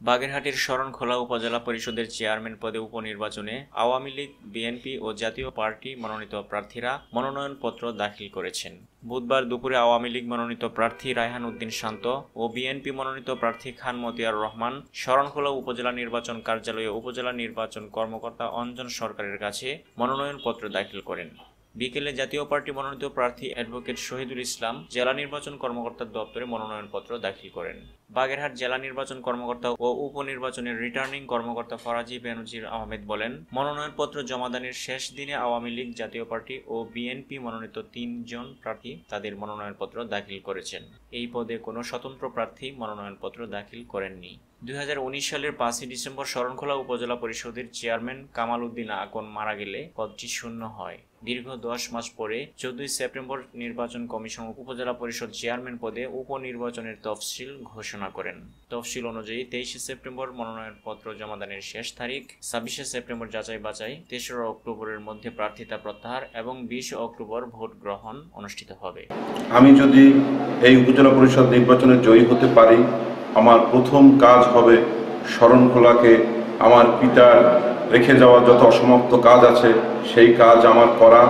বাগেরহাটের শরণখোলা উপজেলা পরিষদের চেয়ারম্যান পদে উপনির্বাচনে আওয়ামী লীগ, বিএনপি ও জাতীয় পার্টি মনোনীত প্রার্থীরা মনোনয়নপত্র দাখিল করেছেন। বুধবার দুপুরে আওয়ামী লীগ মনোনীত প্রার্থী রায়হান উদ্দিন শান্ত ও বিএনপি মনোনীত প্রার্থী খান মতিয়ার রহমান শরণখোলা উপজেলা নির্বাচন কার্যালয়ে উপজেলা নির্বাচন কর্মকর্তা অঞ্জন সরকারের কাছে মনোনয়নপত্র দাখিল করেন। বিকেলে জাতীয় পার্টি মনোনীত প্রার্থী অ্যাডভোকেট শহীদুল ইসলাম জেলা নির্বাচন কর্মকর্তার দপ্তরে মনোনয়নপত্র দাখিল করেন। বাগেরহাট জেলা নির্বাচন কর্মকর্তা ও উপনির্বাচনের রিটার্নিং কর্মকর্তা ফরাজি বেনজির আহমেদ বলেন, মনোনয়নপত্র জমাদানের শেষ দিনে আওয়ামী লীগ, জাতীয় পার্টি ও বিএনপি মনোনীত তিনজন প্রার্থী তাদের মনোনয়নপত্র দাখিল করেছেন। এই পদে কোনো স্বতন্ত্র প্রার্থী মনোনয়নপত্র দাখিল করেননি। দুই হাজার উনিশ সালের পাঁচই ডিসেম্বর শরণখোলা উপজেলা পরিষদের চেয়ারম্যান কামাল উদ্দিন আকন মারা গেলে পদটি শূন্য হয়। দীর্ঘ দশ মাস পরে চোদ্দই সেপ্টেম্বর নির্বাচন কমিশন উপজেলা পরিষদ চেয়ারম্যান পদে উপনির্বাচনের তফসিল ঘোষণা করেন। তফসিল অনুযায়ী তেইশে সেপ্টেম্বর মনোনয়ন মনোনয়নপত্র জমাদানের শেষ তারিখ, ছাব্বিশে সেপ্টেম্বর যাচাই বাছাই, তেসরা অক্টোবরের মধ্যে প্রার্থিতা প্রত্যাহার এবং বিশ অক্টোবর ভোট গ্রহণ অনুষ্ঠিত হবে। আমি যদি এই উপজেলা পরিষদ নির্বাচনে জয়ী হতে পারি, আমার প্রথম কাজ হবে শরণখোলাকে আমার পিতার রেখে যাওয়া যত অসমাপ্ত কাজ আছে, সেই কাজ আমার করা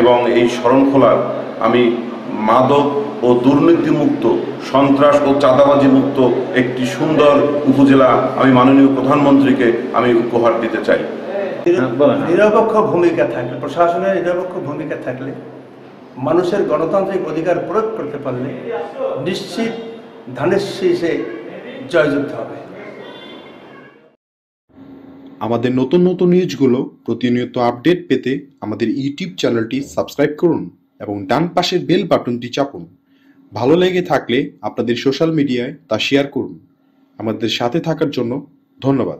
এবং এই শরণখোলার আমি মাদক ও দুর্নীতিমুক্ত সন্ত্রাস ও চাঁদাবাজি মুক্ত একটি সুন্দর উপজেলা আমি মাননীয় প্রধানমন্ত্রীকে আমি উপহার দিতে চাই। নিরপেক্ষ ভূমিকা থাকলে প্রশাসনের নিরপেক্ষ ভূমিকা থাকলে মানুষের গণতান্ত্রিক অধিকার প্রয়োগ করতে পারলে নিশ্চিত ধানের শীষে জয়যুক্ত হবে। আমাদের নতুন নতুন নিউজগুলো প্রতিনিয়ত আপডেট পেতে আমাদের ইউটিউব চ্যানেলটি সাবস্ক্রাইব করুন। এবং ডান পাশের বেল বাটনটি চাপুন। ভালো লেগে থাকলে আপনাদের সোশ্যাল মিডিয়ায় তা শেয়ার করুন। আমাদের সাথে থাকার জন্য ধন্যবাদ।